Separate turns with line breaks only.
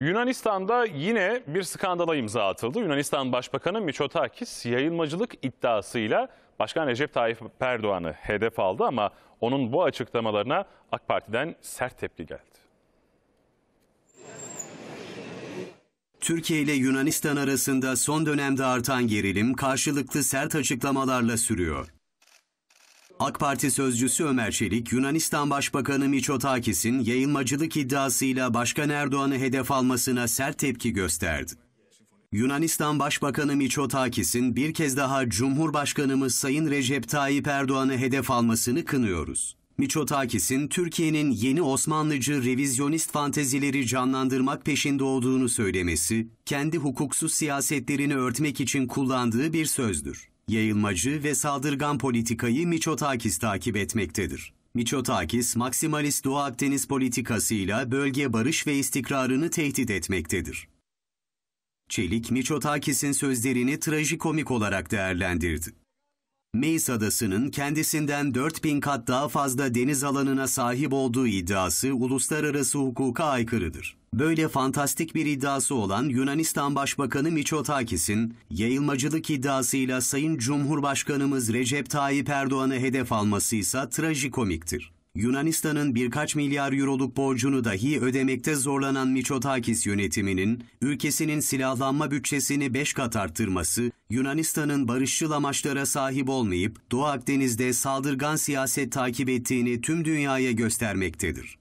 Yunanistan'da yine bir skandala imza atıldı. Yunanistan Başbakanı Mitsotakis yayılmacılık iddiasıyla Başkan Recep Tayyip Erdoğan'ı hedef aldı ama onun bu açıklamalarına AK Parti'den sert tepki geldi.
Türkiye ile Yunanistan arasında son dönemde artan gerilim karşılıklı sert açıklamalarla sürüyor. AK Parti sözcüsü Ömer Çelik, Yunanistan Başbakanı Mitsotakis'in yayılmacılık iddiasıyla Başkan Erdoğan'ı hedef almasına sert tepki gösterdi. Yunanistan Başbakanı Mitsotakis'in bir kez daha Cumhurbaşkanımız Sayın Recep Tayyip Erdoğan'ı hedef almasını kınıyoruz. Mitsotakis'in Türkiye'nin yeni Osmanlıcı revizyonist fantezileri canlandırmak peşinde olduğunu söylemesi, kendi hukuksuz siyasetlerini örtmek için kullandığı bir sözdür. Yayılmacı ve saldırgan politikayı Mitsotakis takip etmektedir. Mitsotakis, maksimalist Doğu Akdeniz politikasıyla bölge barış ve istikrarını tehdit etmektedir. Çelik, Mitsotakis'in sözlerini trajikomik olarak değerlendirdi. Meis Adası'nın kendisinden 4000 kat daha fazla deniz alanına sahip olduğu iddiası uluslararası hukuka aykırıdır. Böyle fantastik bir iddiası olan Yunanistan Başbakanı Mitsotakis'in yayılmacılık iddiasıyla Sayın Cumhurbaşkanımız Recep Tayyip Erdoğan'ı hedef alması ise trajikomiktir. Yunanistan'ın birkaç milyar euroluk borcunu dahi ödemekte zorlanan Mitsotakis yönetiminin ülkesinin silahlanma bütçesini 5 kat arttırması, Yunanistan'ın barışçıl amaçlara sahip olmayıp Doğu Akdeniz'de saldırgan siyaset takip ettiğini tüm dünyaya göstermektedir.